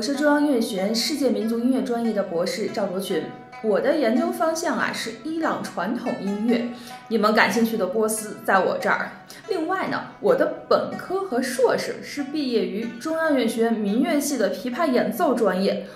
我是中央音乐学院世界民族音乐专业的博士赵卓群，我的研究方向啊是伊朗传统音乐。你们感兴趣的波斯在我这儿。另外呢，我的本科和硕士是毕业于中央音乐学院民乐系的琵琶演奏专业。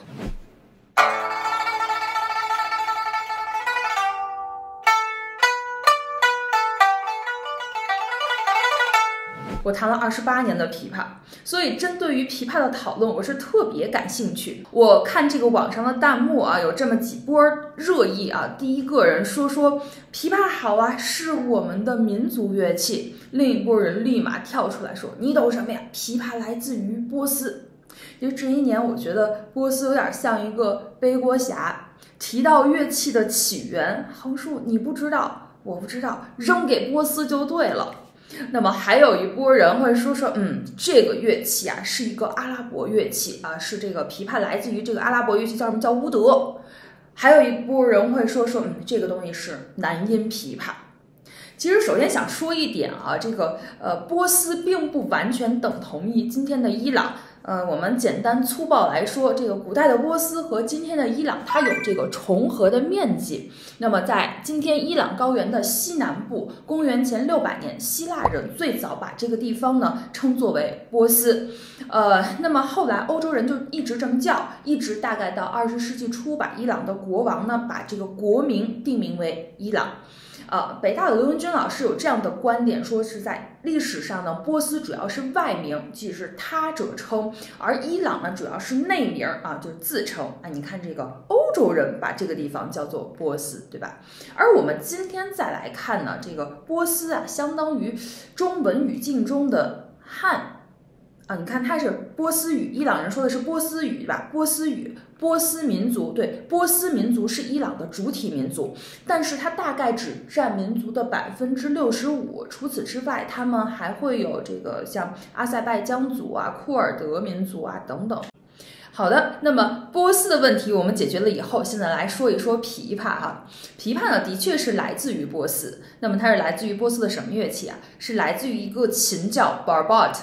我弹了二十八年的琵琶，所以针对于琵琶的讨论，我是特别感兴趣。我看这个网上的弹幕啊，有这么几波热议啊。第一个人说说琵琶好啊，是我们的民族乐器。另一波人立马跳出来说，你懂什么呀？琵琶来自于波斯。就这一年，我觉得波斯有点像一个背锅侠。提到乐器的起源，横竖你不知道，我不知道，扔给波斯就对了。那么还有一波人会说说，嗯，这个乐器啊是一个阿拉伯乐器啊，是这个琵琶来自于这个阿拉伯乐器叫什么叫乌德。还有一波人会说说，嗯，这个东西是南音琵琶。其实首先想说一点啊，这个呃波斯并不完全等同于今天的伊朗。呃，我们简单粗暴来说，这个古代的波斯和今天的伊朗，它有这个重合的面积。那么，在今天伊朗高原的西南部，公元前六百年，希腊人最早把这个地方呢称作为波斯。呃，那么后来欧洲人就一直这么叫，一直大概到二十世纪初，把伊朗的国王呢把这个国名定名为伊朗。呃，北大的刘文军老师有这样的观点，说是在历史上呢，波斯主要是外名，即是他者称，而伊朗呢主要是内名啊，就是自称。啊，你看这个欧洲人把这个地方叫做波斯，对吧？而我们今天再来看呢，这个波斯啊，相当于中文语境中的汉。啊，你看它是波斯语，伊朗人说的是波斯语，对吧？波斯语，波斯民族，对，波斯民族是伊朗的主体民族，但是它大概只占民族的百分之六十五。除此之外，他们还会有这个像阿塞拜疆族啊、库尔德民族啊等等。好的，那么波斯的问题我们解决了以后，现在来说一说琵琶哈。琵琶呢，的确是来自于波斯。那么它是来自于波斯的什么乐器啊？是来自于一个琴叫 barbat。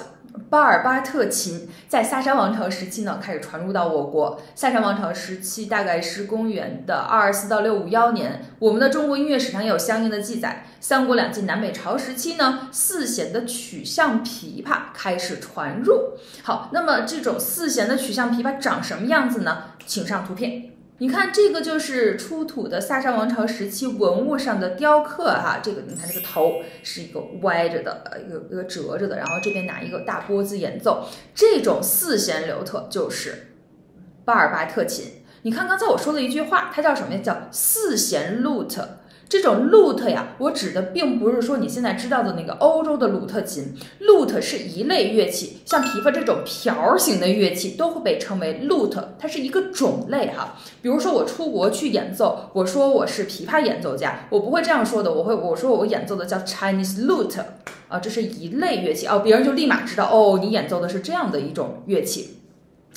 巴尔巴特琴在萨珊王朝时期呢，开始传入到我国。萨珊王朝时期大概是公元的二四到六五幺年，我们的中国音乐史上也有相应的记载。三国两晋南北朝时期呢，四弦的曲项琵琶开始传入。好，那么这种四弦的曲项琵琶长什么样子呢？请上图片。你看这个就是出土的萨珊王朝时期文物上的雕刻哈，这个你看这个头是一个歪着的，呃一个一个折着的，然后这边拿一个大拨子演奏，这种四弦流特就是巴尔巴特琴。你看刚才我说的一句话，它叫什么呀？叫四弦 lute。这种 lut 呀，我指的并不是说你现在知道的那个欧洲的鲁特琴，lut 是一类乐器，像琵琶这种瓢形的乐器都会被称为 lute，它是一个种类哈。比如说我出国去演奏，我说我是琵琶演奏家，我不会这样说的，我会我说我演奏的叫 Chinese lute，啊，这是一类乐器哦，别人就立马知道哦，你演奏的是这样的一种乐器。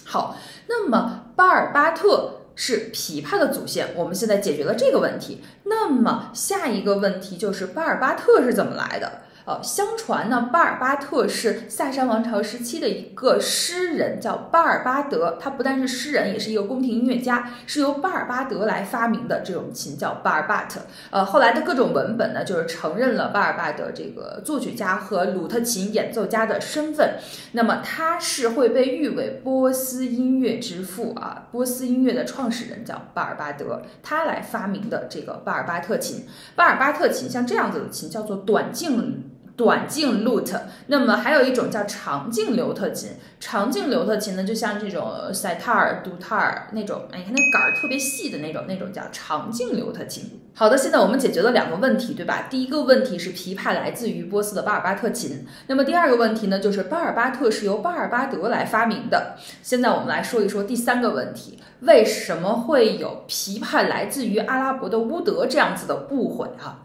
好，那么巴尔巴特。是琵琶的祖先，我们现在解决了这个问题。那么下一个问题就是巴尔巴特是怎么来的？呃，相传呢，巴尔巴特是萨珊王朝时期的一个诗人，叫巴尔巴德。他不但是诗人，也是一个宫廷音乐家，是由巴尔巴德来发明的这种琴叫巴尔巴特。呃，后来的各种文本呢，就是承认了巴尔巴德这个作曲家和鲁特琴演奏家的身份。那么他是会被誉为波斯音乐之父啊，波斯音乐的创始人叫巴尔巴德，他来发明的这个巴尔巴特琴。巴尔巴特琴像这样子的琴叫做短径。短径 lute，那么还有一种叫长径流特琴。长径流特琴呢，就像这种 sitar、dutar 那种，哎，你看那杆儿特别细的那种，那种叫长径流特琴。好的，现在我们解决了两个问题，对吧？第一个问题是琵琶来自于波斯的巴尔巴特琴。那么第二个问题呢，就是巴尔巴特是由巴尔巴德来发明的。现在我们来说一说第三个问题，为什么会有琵琶来自于阿拉伯的乌德这样子的误会？哈。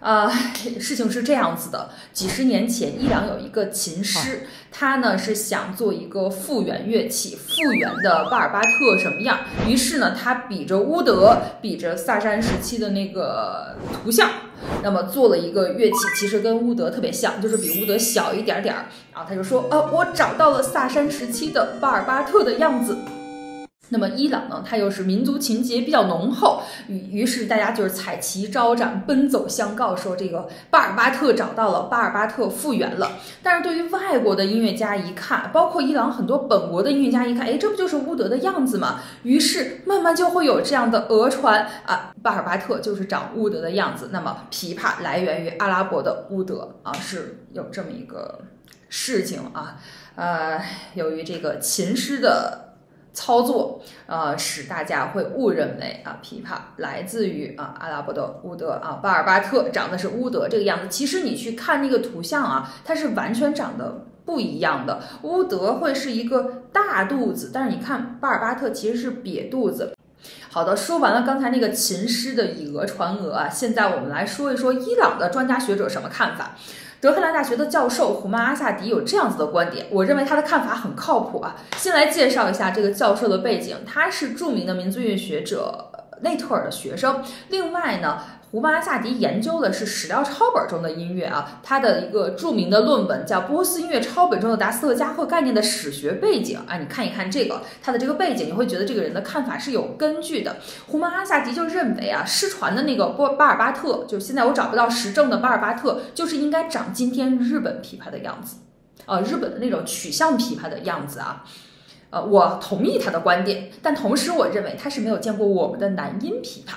呃，事情是这样子的，几十年前，伊朗有一个琴师，他呢是想做一个复原乐器，复原的巴尔巴特什么样？于是呢，他比着乌德，比着萨珊时期的那个图像，那么做了一个乐器，其实跟乌德特别像，就是比乌德小一点点儿。然后他就说，呃，我找到了萨珊时期的巴尔巴特的样子。那么伊朗呢，它又是民族情节比较浓厚，于于是大家就是彩旗招展，奔走相告，说这个巴尔巴特找到了，巴尔巴特复原了。但是对于外国的音乐家一看，包括伊朗很多本国的音乐家一看，哎，这不就是乌德的样子吗？于是慢慢就会有这样的讹传啊，巴尔巴特就是长乌德的样子。那么琵琶来源于阿拉伯的乌德啊，是有这么一个事情啊。呃，由于这个琴师的。操作，呃，使大家会误认为啊，琵琶来自于啊阿拉伯的乌德啊，巴尔巴特长的是乌德这个样子。其实你去看那个图像啊，它是完全长得不一样的。乌德会是一个大肚子，但是你看巴尔巴特其实是瘪肚子。好的，说完了刚才那个琴师的以讹传讹啊，现在我们来说一说伊朗的专家学者什么看法。德黑兰大学的教授胡曼阿萨迪有这样子的观点，我认为他的看法很靠谱啊。先来介绍一下这个教授的背景，他是著名的民族乐学者内特尔的学生。另外呢。胡巴阿萨迪研究的是史料抄本中的音乐啊，他的一个著名的论文叫《波斯音乐抄本中的达斯特加赫概念的史学背景》啊，你看一看这个他的这个背景，你会觉得这个人的看法是有根据的。胡巴阿萨迪就认为啊，失传的那个波巴尔巴特，就现在我找不到实证的巴尔巴特，就是应该长今天日本琵琶的样子，呃，日本的那种曲项琵琶的样子啊。呃，我同意他的观点，但同时我认为他是没有见过我们的南音琵琶。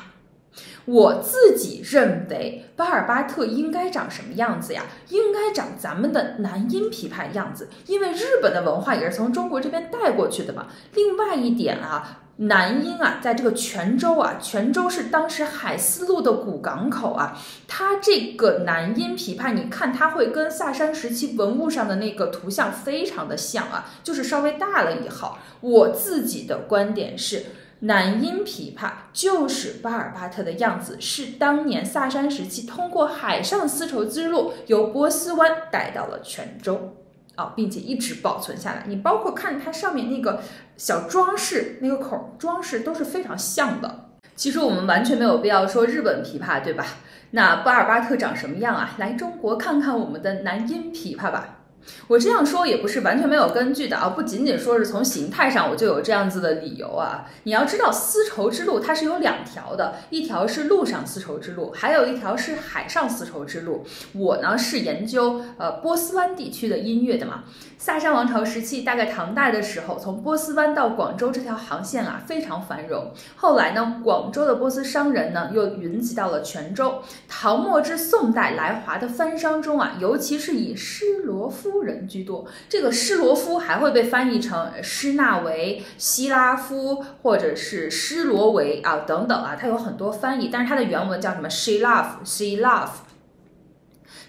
我自己认为巴尔巴特应该长什么样子呀？应该长咱们的南音琵琶样子，因为日本的文化也是从中国这边带过去的嘛。另外一点啊，南音啊，在这个泉州啊，泉州是当时海丝路的古港口啊，它这个南音琵琶，你看它会跟萨珊时期文物上的那个图像非常的像啊，就是稍微大了一号。我自己的观点是。南音琵琶就是巴尔巴特的样子，是当年萨珊时期通过海上丝绸之路由波斯湾带到了泉州，啊，并且一直保存下来。你包括看它上面那个小装饰，那个孔装饰都是非常像的。其实我们完全没有必要说日本琵琶，对吧？那巴尔巴特长什么样啊？来中国看看我们的南音琵琶吧。我这样说也不是完全没有根据的啊，不仅仅说是从形态上我就有这样子的理由啊。你要知道，丝绸之路它是有两条的，一条是陆上丝绸之路，还有一条是海上丝绸之路。我呢是研究呃波斯湾地区的音乐的嘛。萨珊王朝时期，大概唐代的时候，从波斯湾到广州这条航线啊非常繁荣。后来呢，广州的波斯商人呢又云集到了泉州。唐末至宋代来华的番商中啊，尤其是以施罗夫人居多。这个施罗夫还会被翻译成施纳维、希拉夫，或者是施罗维啊等等啊，它有很多翻译，但是它的原文叫什么？She love, she love。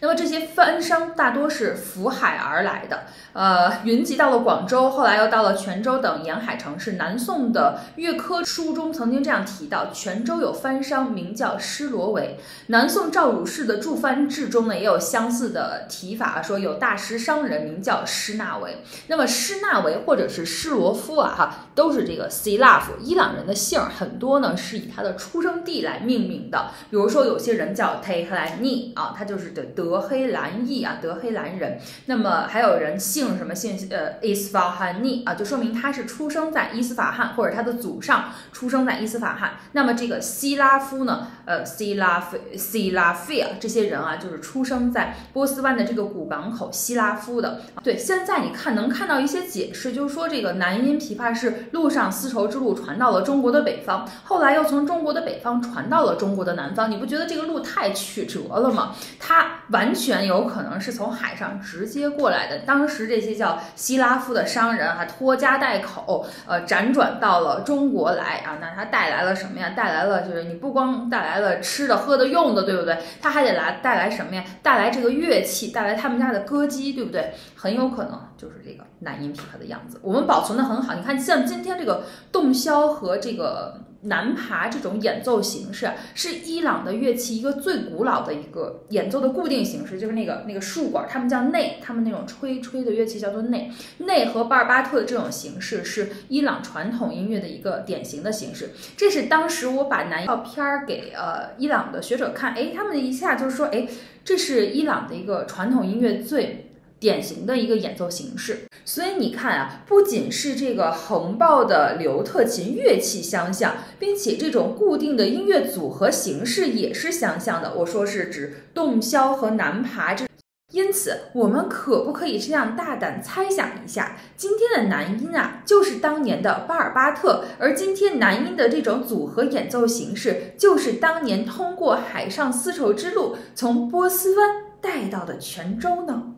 那么这些番商大多是浮海而来的。呃，云集到了广州，后来又到了泉州等沿海城市。南宋的乐科书中曾经这样提到，泉州有番商名叫施罗维。南宋赵汝士的《著翻志》中呢，也有相似的提法，说有大食商人名叫施纳维。那么施纳维或者是施罗夫啊，哈，都是这个 C love 伊朗人的姓，很多呢是以他的出生地来命名的。比如说有些人叫 t 赫兰尼啊，他就是的德德黑兰裔啊，德黑兰人。那么还有人姓。什么姓？呃，伊斯法罕尼啊，就说明他是出生在伊斯法罕，或者他的祖上出生在伊斯法罕。那么这个希拉夫呢？呃，希拉菲、希拉菲啊，这些人啊，就是出生在波斯湾的这个古港口希拉夫的。对，现在你看能看到一些解释，就是说这个南音琵琶是陆上丝绸之路传到了中国的北方，后来又从中国的北方传到了中国的南方。你不觉得这个路太曲折了吗？它完完全有可能是从海上直接过来的。当时这些叫希拉夫的商人啊，拖家带口，呃，辗转到了中国来啊，那他带来了什么呀？带来了就是你不光带来。了吃的喝的用的，对不对？他还得来带来什么呀？带来这个乐器，带来他们家的歌姬，对不对？很有可能就是这个南音琵琶的样子。我们保存的很好，你看，像今天这个洞箫和这个。南爬这种演奏形式是伊朗的乐器一个最古老的一个演奏的固定形式，就是那个那个竖管，他们叫内，他们那种吹吹的乐器叫做内。内和巴尔巴特的这种形式是伊朗传统音乐的一个典型的形式。这是当时我把南照片给呃伊朗的学者看，哎，他们一下就是说，哎，这是伊朗的一个传统音乐最。典型的一个演奏形式。所以你看啊，不仅是这个横抱的刘特琴乐器相像，并且这种固定的音乐组合形式也是相像的。我说是指洞箫和南爬这。因此，我们可不可以这样大胆猜想一下，今天的男音啊，就是当年的巴尔巴特，而今天男音的这种组合演奏形式，就是当年通过海上丝绸之路从波斯湾带到的泉州呢？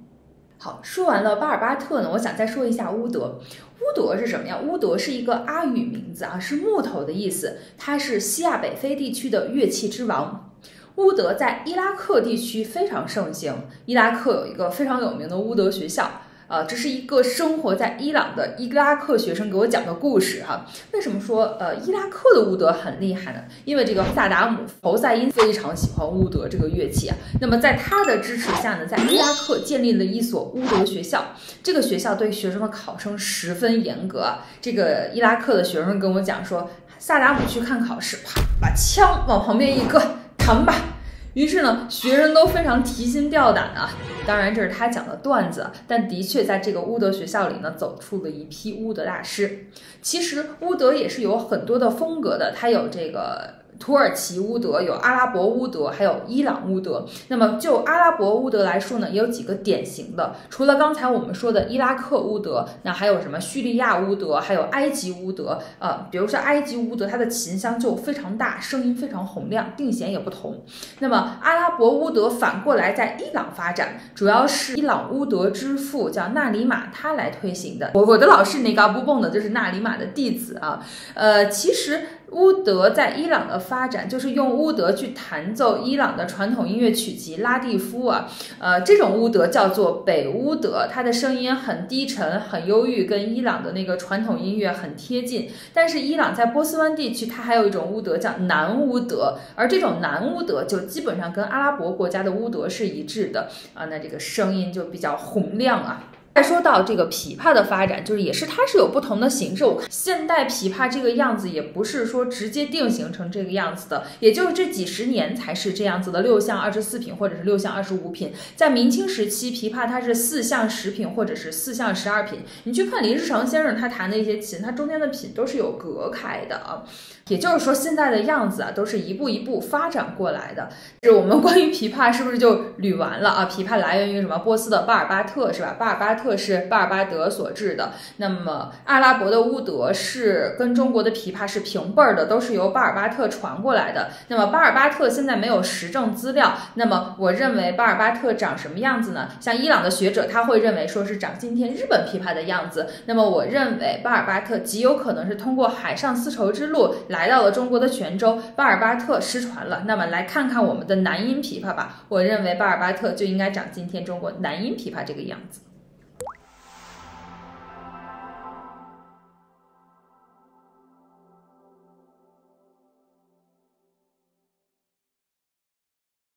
好，说完了巴尔巴特呢，我想再说一下乌德。乌德是什么呀？乌德是一个阿语名字啊，是木头的意思，它是西亚北非地区的乐器之王。乌德在伊拉克地区非常盛行。伊拉克有一个非常有名的乌德学校，呃，这是一个生活在伊朗的伊拉克学生给我讲的故事哈。为什么说呃伊拉克的乌德很厉害呢？因为这个萨达姆侯赛因非常喜欢乌德这个乐器啊。那么在他的支持下呢，在伊拉克建立了一所乌德学校。这个学校对学生的考生十分严格。这个伊拉克的学生跟我讲说，萨达姆去看考试，啪，把枪往旁边一搁。成吧，于是呢，学生都非常提心吊胆啊。当然，这是他讲的段子，但的确在这个乌德学校里呢，走出了一批乌德大师。其实乌德也是有很多的风格的，它有这个。土耳其乌德有阿拉伯乌德，还有伊朗乌德。那么就阿拉伯乌德来说呢，也有几个典型的。除了刚才我们说的伊拉克乌德，那还有什么叙利亚乌德，还有埃及乌德。呃，比如说埃及乌德，它的琴箱就非常大，声音非常洪亮，定弦也不同。那么阿拉伯乌德反过来在伊朗发展，主要是伊朗乌德之父叫纳里马他来推行的。我我的老师那嘎布蹦的就是纳里马的弟子啊。呃，其实。乌德在伊朗的发展，就是用乌德去弹奏伊朗的传统音乐曲集拉蒂夫啊，呃，这种乌德叫做北乌德，它的声音很低沉、很忧郁，跟伊朗的那个传统音乐很贴近。但是伊朗在波斯湾地区，它还有一种乌德叫南乌德，而这种南乌德就基本上跟阿拉伯国家的乌德是一致的啊，那这个声音就比较洪亮啊。再说到这个琵琶的发展，就是也是它是有不同的形式。我看现代琵琶这个样子，也不是说直接定型成这个样子的，也就是这几十年才是这样子的六项二十四品或者是六项二十五品。在明清时期，琵琶它是四项十品或者是四项十二品。你去看林世成先生他弹的一些琴，它中间的品都是有隔开的啊。也就是说，现在的样子啊，都是一步一步发展过来的。是我们关于琵琶是不是就捋完了啊？琵琶来源于什么？波斯的巴尔巴特是吧？巴尔巴特是巴尔巴德所制的。那么阿拉伯的乌德是跟中国的琵琶是平辈儿的，都是由巴尔巴特传过来的。那么巴尔巴特现在没有实证资料。那么我认为巴尔巴特长什么样子呢？像伊朗的学者他会认为说是长今天日本琵琶的样子。那么我认为巴尔巴特极有可能是通过海上丝绸之路。来到了中国的泉州，巴尔巴特失传了。那么来看看我们的南音琵琶吧。我认为巴尔巴特就应该长今天中国南音琵琶这个样子。